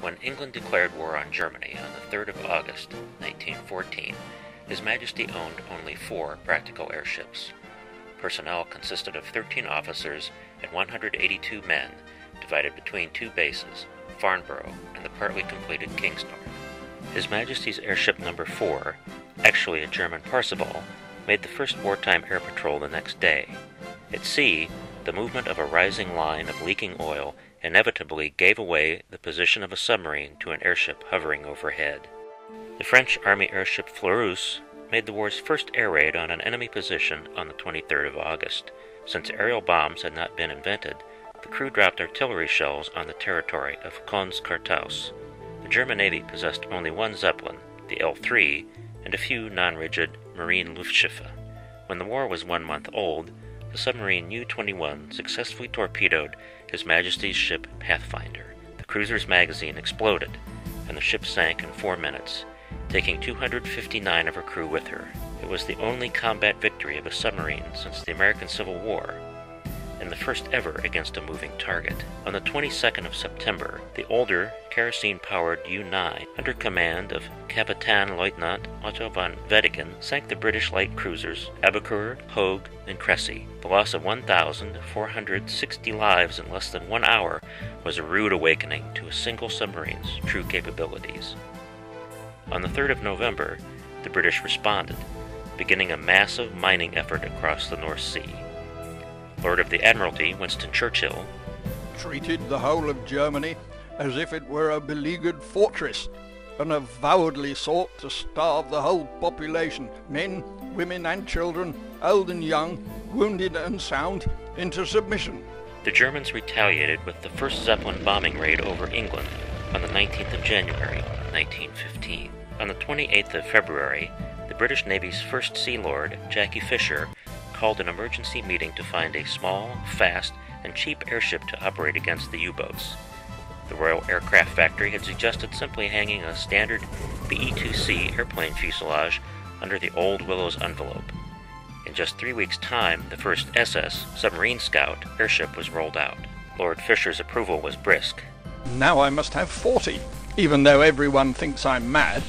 When England declared war on Germany on the 3rd of August, 1914, His Majesty owned only four practical airships. Personnel consisted of 13 officers and 182 men, divided between two bases, Farnborough and the partly completed Kingsnorth. His Majesty's Airship Number 4, actually a German Parseval, made the first wartime air patrol the next day. At sea, the movement of a rising line of leaking oil inevitably gave away the position of a submarine to an airship hovering overhead. The French Army airship Fleurus made the war's first air raid on an enemy position on the 23rd of August. Since aerial bombs had not been invented, the crew dropped artillery shells on the territory of Konz-Kartaus. The German Navy possessed only one Zeppelin, the L-3, and a few non-rigid Marine Luftschiffe. When the war was one month old, the submarine U-21 successfully torpedoed His Majesty's ship Pathfinder. The cruiser's magazine exploded, and the ship sank in four minutes, taking 259 of her crew with her. It was the only combat victory of a submarine since the American Civil War, and the first ever against a moving target. On the 22nd of September, the older, kerosene-powered U-9, under command of Kapitan Leutnant Otto von Weddigen, sank the British light cruisers Aboukir, Hogue, and Cressy. The loss of 1,460 lives in less than one hour was a rude awakening to a single submarine's true capabilities. On the 3rd of November, the British responded, beginning a massive mining effort across the North Sea. Lord of the Admiralty, Winston Churchill, treated the whole of Germany as if it were a beleaguered fortress, and avowedly sought to starve the whole population, men, women, and children, old and young, wounded and sound, into submission. The Germans retaliated with the first Zeppelin bombing raid over England on the 19th of January, 1915. On the 28th of February, the British Navy's first Sea Lord, Jackie Fisher, called an emergency meeting to find a small, fast, and cheap airship to operate against the U boats. The Royal Aircraft Factory had suggested simply hanging a standard BE 2C airplane fuselage under the old Willows envelope. In just three weeks' time, the first SS, Submarine Scout, airship was rolled out. Lord Fisher's approval was brisk. Now I must have 40, even though everyone thinks I'm mad.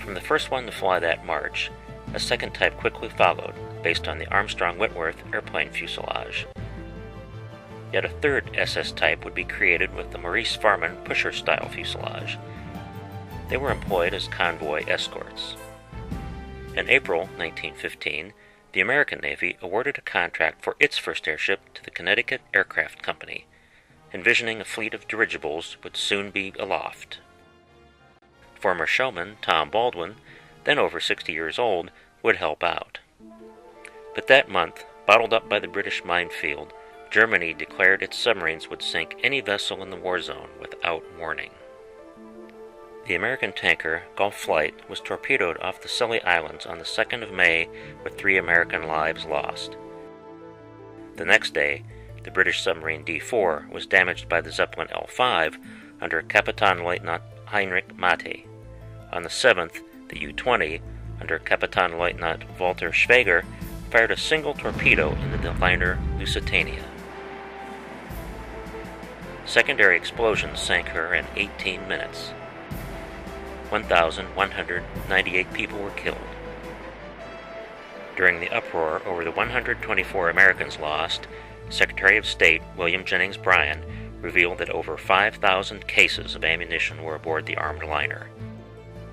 From the first one to fly that March, a second type quickly followed, based on the Armstrong Whitworth airplane fuselage. Yet a third SS type would be created with the Maurice Farman pusher style fuselage. They were employed as convoy escorts. In April 1915, the American Navy awarded a contract for its first airship to the Connecticut Aircraft Company, envisioning a fleet of dirigibles would soon be aloft. Former showman Tom Baldwin, then over 60 years old, would help out. But that month, bottled up by the British minefield, Germany declared its submarines would sink any vessel in the war zone without warning. The American tanker Gulf Flight was torpedoed off the Scilly Islands on the 2nd of May with three American lives lost. The next day, the British submarine D4 was damaged by the Zeppelin L5 under Kapitan Leutnant Heinrich Mathy. On the 7th, the U 20, under Kapitan Leutnant Walter Schwieger, fired a single torpedo into the liner Lusitania. Secondary explosions sank her in 18 minutes. 1,198 people were killed. During the uproar over the 124 Americans lost, Secretary of State William Jennings Bryan revealed that over 5,000 cases of ammunition were aboard the armed liner.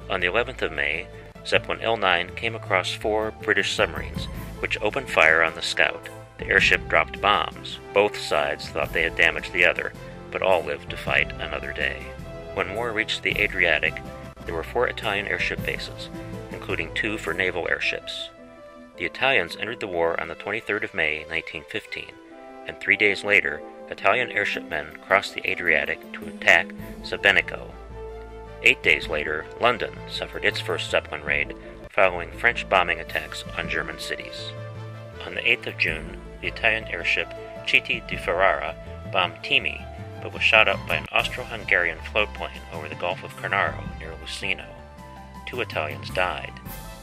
On the 11th of May, Zeppelin L9 came across four British submarines, which opened fire on the Scout. The airship dropped bombs. Both sides thought they had damaged the other, but all lived to fight another day. When war reached the Adriatic, there were four Italian airship bases, including two for naval airships. The Italians entered the war on the 23rd of May, 1915, and three days later, Italian airshipmen crossed the Adriatic to attack Sebenico. Eight days later, London suffered its first Zeppelin raid following French bombing attacks on German cities. On the 8th of June, the Italian airship Città di Ferrara bombed Timi, but was shot up by an Austro-Hungarian floatplane over the Gulf of Carnaro near Lussino. Two Italians died.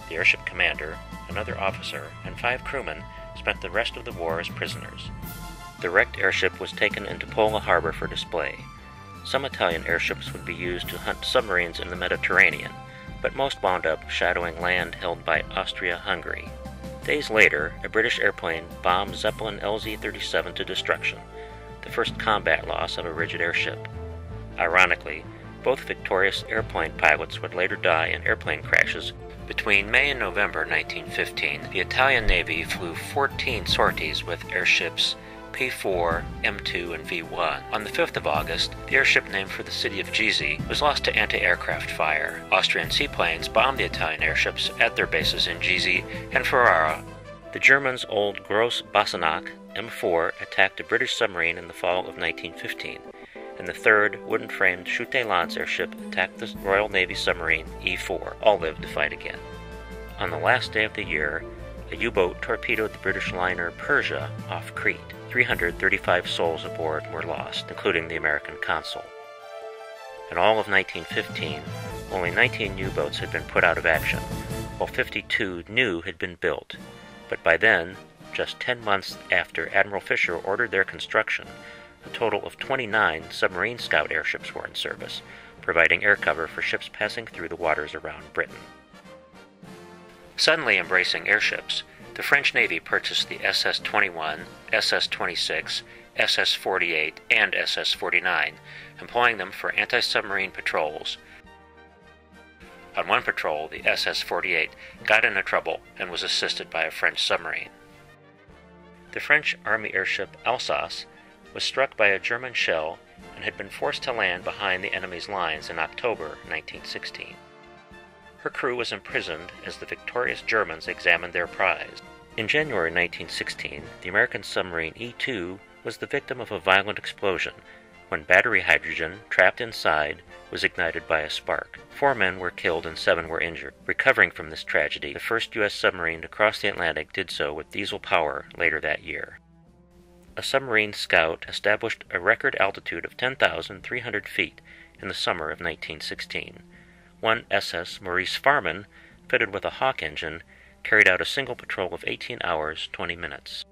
The airship commander, another officer, and five crewmen spent the rest of the war as prisoners. The wrecked airship was taken into Pola harbor for display. Some Italian airships would be used to hunt submarines in the Mediterranean, but most wound up shadowing land held by Austria Hungary. Days later, a British airplane bombed Zeppelin LZ 37 to destruction, the first combat loss of a rigid airship. Ironically, both victorious airplane pilots would later die in airplane crashes. Between May and November 1915, the Italian Navy flew 14 sorties with airships P4, M2, and V1. On the 5th of August, the airship named for the city of Jesi was lost to anti-aircraft fire. Austrian seaplanes bombed the Italian airships at their bases in Jesi and Ferrara. The Germans' old Gross Basenach M4 attacked a British submarine in the fall of 1915, and the third wooden-framed Schütte-Lanz airship attacked the Royal Navy submarine E4. All lived to fight again. On the last day of the year, a U-boat torpedoed the British liner Persia off Crete. 335 souls aboard were lost, including the American consul. In all of 1915, only 19 U-boats had been put out of action, while 52 new had been built. But by then, just 10 months after Admiral Fisher ordered their construction, a total of 29 submarine scout airships were in service, providing air cover for ships passing through the waters around Britain. Suddenly embracing airships, the French Navy purchased the SS 21, SS 26, SS 48, and SS 49, employing them for anti submarine patrols. On one patrol, the SS 48 got into trouble and was assisted by a French submarine. The French Army airship Alsace was struck by a German shell and had been forced to land behind the enemy's lines in October 1916. Her crew was imprisoned as the victorious Germans examined their prize. In January 1916, the American submarine E 2 was the victim of a violent explosion when battery hydrogen, trapped inside, was ignited by a spark. Four men were killed and seven were injured. Recovering from this tragedy, the first U.S. submarine to cross the Atlantic did so with diesel power later that year. A submarine scout established a record altitude of 10,300 feet in the summer of 1916 one SS Maurice Farman, fitted with a Hawk engine, carried out a single patrol of 18 hours 20 minutes.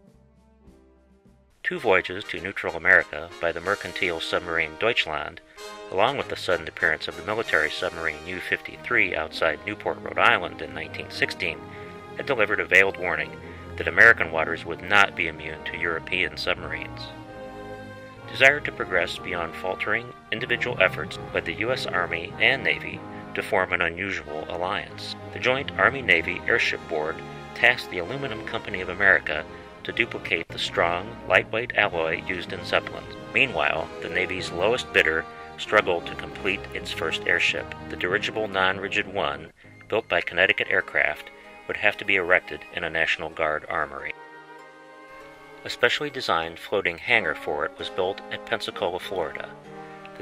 Two voyages to neutral America by the mercantile submarine Deutschland, along with the sudden appearance of the military submarine U 53 outside Newport, Rhode Island in 1916, had delivered a veiled warning that American waters would not be immune to European submarines. Desire to progress beyond faltering individual efforts led the U.S. Army and Navy to form an unusual alliance. The Joint Army Navy Airship Board tasked the Aluminum Company of America to duplicate the strong, lightweight alloy used in Zeppelins. Meanwhile, the Navy's lowest bidder struggled to complete its first airship. The dirigible non rigid one, built by Connecticut Aircraft, would have to be erected in a National Guard armory. A specially designed floating hangar for it was built at Pensacola, Florida.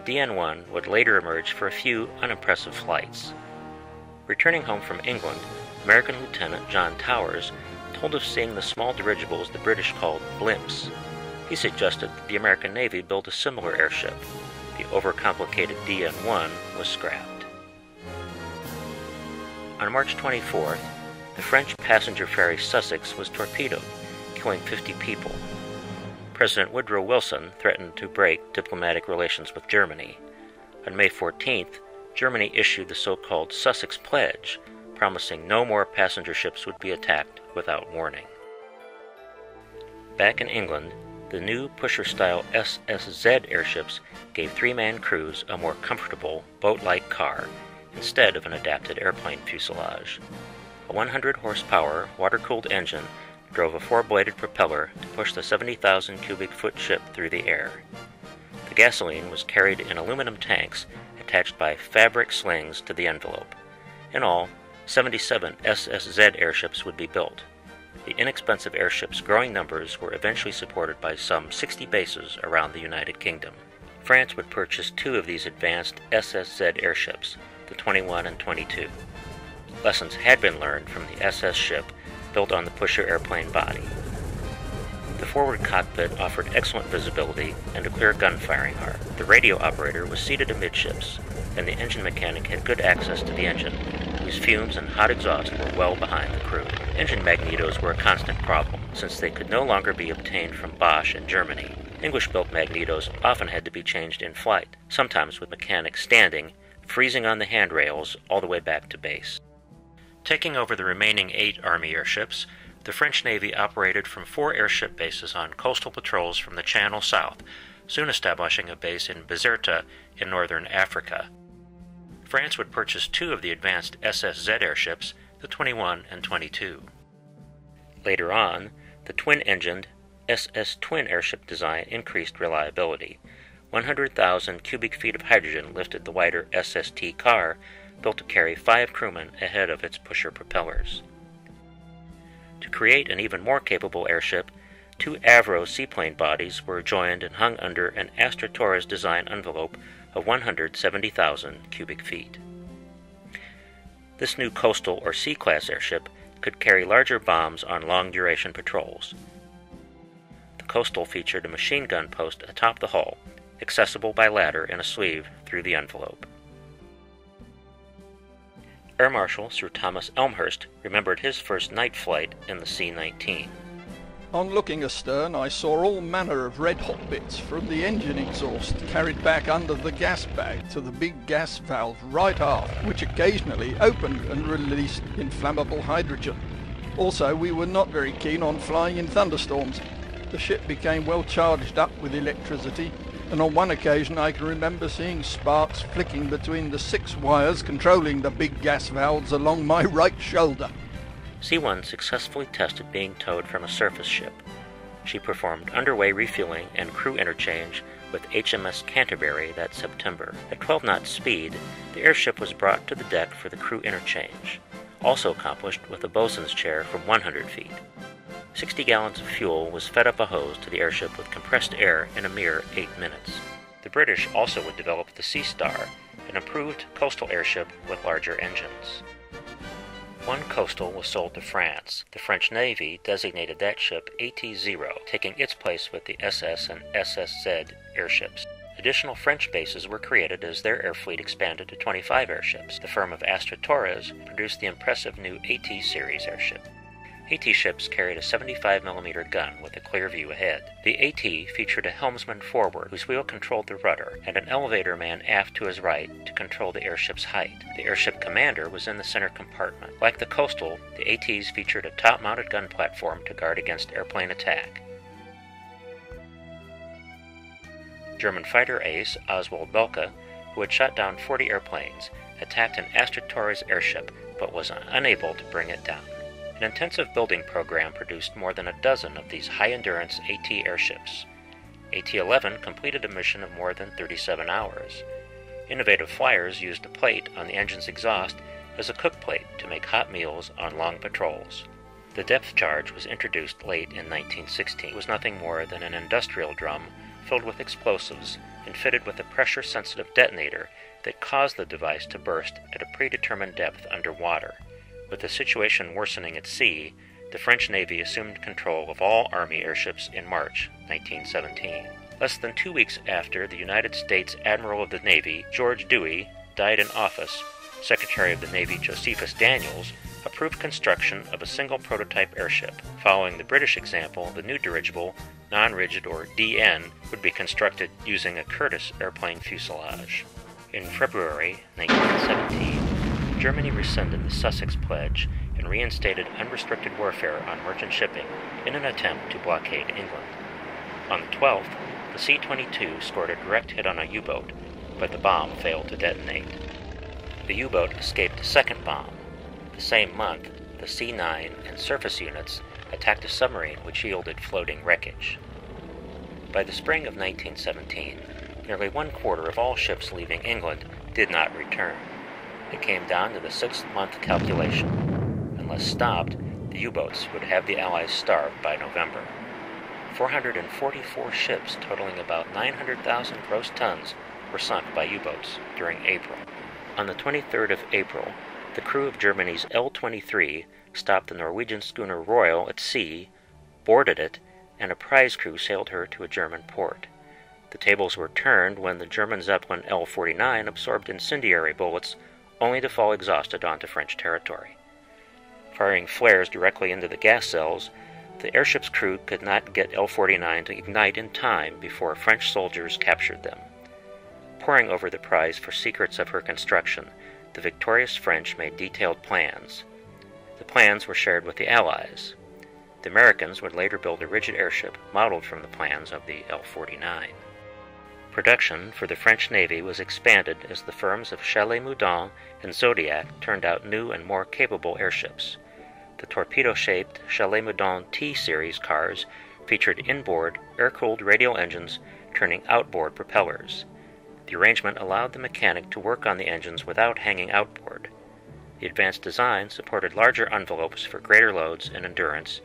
The DN-1 would later emerge for a few unimpressive flights. Returning home from England, American Lieutenant John Towers told of seeing the small dirigibles the British called blimps. He suggested that the American Navy build a similar airship. The overcomplicated DN-1 was scrapped. On March 24th, the French passenger ferry Sussex was torpedoed, killing 50 people. President Woodrow Wilson threatened to break diplomatic relations with Germany. On May 14th, Germany issued the so called Sussex Pledge, promising no more passenger ships would be attacked without warning. Back in England, the new pusher style SSZ airships gave three man crews a more comfortable, boat like car instead of an adapted airplane fuselage. A 100 horsepower, water cooled engine drove a four-bladed propeller to push the 70,000 cubic foot ship through the air. The gasoline was carried in aluminum tanks attached by fabric slings to the envelope. In all, 77 SSZ airships would be built. The inexpensive airship's growing numbers were eventually supported by some 60 bases around the United Kingdom. France would purchase two of these advanced SSZ airships, the 21 and 22. Lessons had been learned from the SS ship built on the pusher airplane body. The forward cockpit offered excellent visibility and a clear gun firing arc. The radio operator was seated amidships, and the engine mechanic had good access to the engine, whose fumes and hot exhaust were well behind the crew. Engine magnetos were a constant problem. since they could no longer be obtained from Bosch in Germany. English built magnetos often had to be changed in flight, sometimes with mechanics standing, freezing on the handrails all the way back to base. Taking over the remaining eight Army airships, the French Navy operated from four airship bases on coastal patrols from the Channel south, soon establishing a base in Bizerta in northern Africa. France would purchase two of the advanced SSZ airships, the 21 and 22. Later on, the twin engined SS twin airship design increased reliability. 100,000 cubic feet of hydrogen lifted the wider SST car, built to carry five crewmen ahead of its pusher propellers. To create an even more capable airship, two Avro seaplane bodies were joined and hung under an Astra Torres design envelope of 170,000 cubic feet. This new coastal or C class airship could carry larger bombs on long duration patrols. The coastal featured a machine gun post atop the hull, accessible by ladder in a sleeve through the envelope. Air Marshal Sir Thomas Elmhirst remembered his first night flight in the C 19. On looking astern, I saw all manner of red hot bits from the engine exhaust carried back under the gas bag to the big gas valve right aft, which occasionally opened and released inflammable hydrogen. Also, we were not very keen on flying in thunderstorms. The ship became well charged up with electricity, and on one occasion I can remember seeing sparks flicking between the six wires controlling the big gas valves along my right shoulder. C-1 successfully tested being towed from a surface ship. She performed underway refueling and crew interchange with HMS Canterbury that September. At 12 knots speed, the airship was brought to the deck for the crew interchange, also accomplished with a bosun's chair from 100 feet. 60 gallons of fuel was fed up a hose to the airship with compressed air in a mere 8 minutes. The British also would develop the C Star, an improved coastal airship with larger engines. One coastal was sold to France. The French Navy designated that ship AT-0, taking its place with the SS and SSZ airships. Additional French bases were created as their air fleet expanded to 25 airships. The firm of Astra Torres produced the impressive new AT series airship. AT ships carried a 75mm gun with a clear view ahead. The AT featured a helmsman forward whose wheel controlled the rudder and an elevator man aft to his right to control the airship's height. The airship commander was in the center compartment. Like the Coastal, the ATs featured a top mounted gun platform to guard against airplane attack. German fighter ace Oswald Boelcke, who had shot down 40 airplanes, attacked an Torres airship but was unable to bring it down. An intensive building program produced more than a dozen of these high endurance AT airships. AT 11 completed a mission of more than 37 hours. Innovative flyers used a plate on the engine's exhaust as a cook plate to make hot meals on long patrols. The depth charge was introduced late in 1916. It was nothing more than an industrial drum filled with explosives and fitted with a pressure sensitive detonator that caused the device to burst at a predetermined depth underwater. With the situation worsening at sea, the French Navy assumed control of all Army airships in March 1917. Less than two weeks after the United States Admiral of the Navy, George Dewey, died in office, Secretary of the Navy Josephus Daniels approved construction of a single prototype airship. Following the British example, the new dirigible, non rigid or DN, would be constructed using a Curtiss airplane fuselage. In February 1917, Germany rescinded the Sussex Pledge and reinstated unrestricted warfare on merchant shipping in an attempt to blockade England. On the 12th, the C 22 scored a direct hit on a U boat, but the bomb failed to detonate. The U boat escaped a second bomb. The same month, the C 9 and surface units attacked a submarine which yielded floating wreckage. By the spring of 1917, nearly one quarter of all ships leaving England did not return. It came down to the six month calculation. Unless stopped, the U boats would have the Allies starved by November. 444 ships, totaling about 900,000 gross tons, were sunk by U boats during April. On the 23rd of April, the crew of Germany's L 23 stopped the Norwegian schooner Royal at sea, boarded it, and a prize crew sailed her to a German port. The tables were turned when the German Zeppelin L 49 absorbed incendiary bullets only to fall exhausted onto French territory. Firing flares directly into the gas cells, the airship's crew could not get L 49 to ignite in time before French soldiers captured them. Poring over the prize for secrets of her construction, the victorious French made detailed plans. The plans were shared with the Allies. The Americans would later build a rigid airship modeled from the plans of the L 49. Production for the French Navy was expanded as the firms of Chalais-Meudon and Zodiac turned out new and more capable airships. The torpedo shaped Chalais-Meudon T series cars featured inboard, air cooled radial engines turning outboard propellers. The arrangement allowed the mechanic to work on the engines without hanging outboard. The advanced design supported larger envelopes for greater loads and endurance,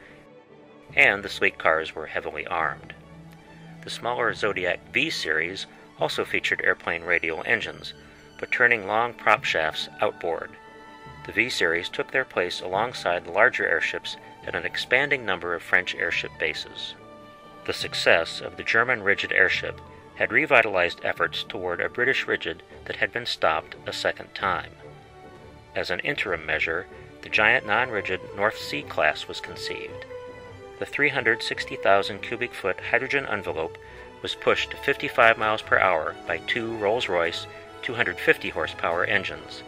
and the sleek cars were heavily armed. The smaller Zodiac V series also featured airplane radial engines, but turning long prop shafts outboard. The V series took their place alongside the larger airships at an expanding number of French airship bases. The success of the German rigid airship had revitalized efforts toward a British rigid that had been stopped a second time. As an interim measure, the giant non rigid North Sea class was conceived. The 360,000 cubic foot hydrogen envelope was pushed to 55 miles per hour by two Rolls Royce 250 horsepower engines.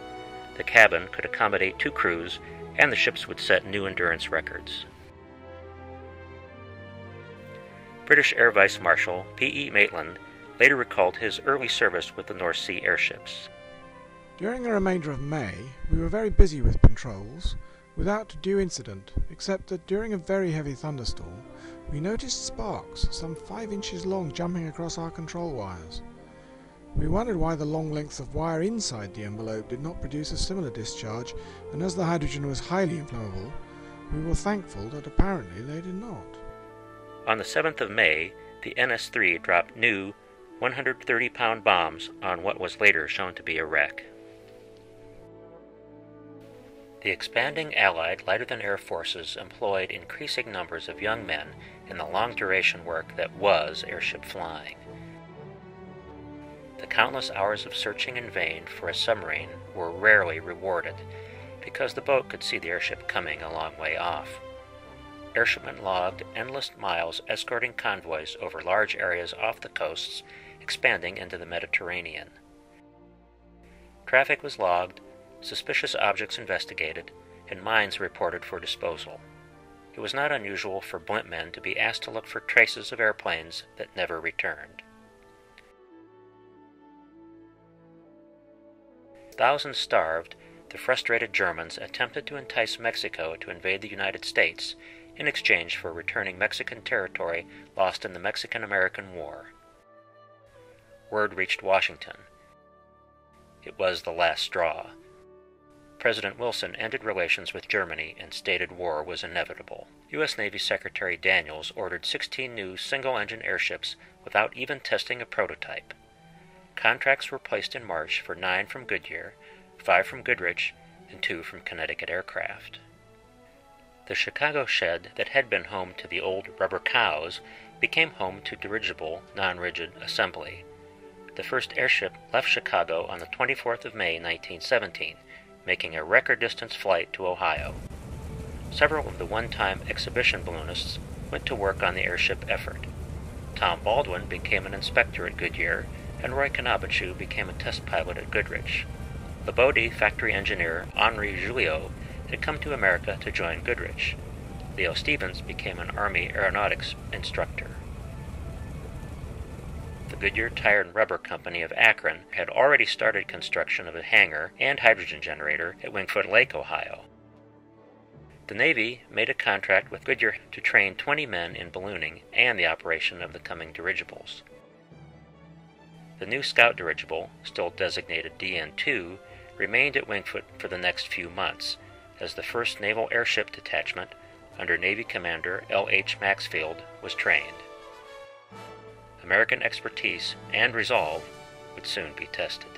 The cabin could accommodate two crews, and the ships would set new endurance records. British Air Vice Marshal P.E. Maitland later recalled his early service with the North Sea airships. During the remainder of May, we were very busy with patrols, without due incident, except that during a very heavy thunderstorm, we noticed sparks some five inches long jumping across our control wires. We wondered why the long lengths of wire inside the envelope did not produce a similar discharge, and as the hydrogen was highly inflammable, we were thankful that apparently they did not. On the 7th of May, the NS 3 dropped new 130 pound bombs on what was later shown to be a wreck. The expanding Allied lighter than air forces employed increasing numbers of young men in the long duration work that was airship flying. The countless hours of searching in vain for a submarine were rarely rewarded because the boat could see the airship coming a long way off. Airshipmen logged endless miles escorting convoys over large areas off the coasts, expanding into the Mediterranean. Traffic was logged, suspicious objects investigated, and mines reported for disposal. It was not unusual for blimp men to be asked to look for traces of airplanes that never returned. thousands starved, the frustrated Germans attempted to entice Mexico to invade the United States in exchange for returning Mexican territory lost in the Mexican American War. Word reached Washington. It was the last straw. President Wilson ended relations with Germany and stated war was inevitable. U.S. Navy Secretary Daniels ordered 16 new single engine airships without even testing a prototype. Contracts were placed in March for nine from Goodyear, five from Goodrich, and two from Connecticut Aircraft. The Chicago shed that had been home to the old rubber cows became home to dirigible, non rigid assembly. The first airship left Chicago on the 24th of May 1917, making a record distance flight to Ohio. Several of the one time exhibition balloonists went to work on the airship effort. Tom Baldwin became an inspector at Goodyear and Roy Knabenshue became a test pilot at Goodrich. The Bodie factory engineer Henri Julliot had come to America to join Goodrich. Leo Stevens became an Army aeronautics instructor. The Goodyear Tire and Rubber Company of Akron had already started construction of a hangar and hydrogen generator at Wingfoot Lake, Ohio. The Navy made a contract with Goodyear to train 20 men in ballooning and the operation of the coming dirigibles. The new scout dirigible, still designated DN-2, remained at Wingfoot for the next few months as the 1st Naval Airship Detachment under Navy Commander L.H. Maxfield was trained. American expertise and resolve would soon be tested.